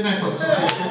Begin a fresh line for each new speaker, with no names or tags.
ってない人はそうそう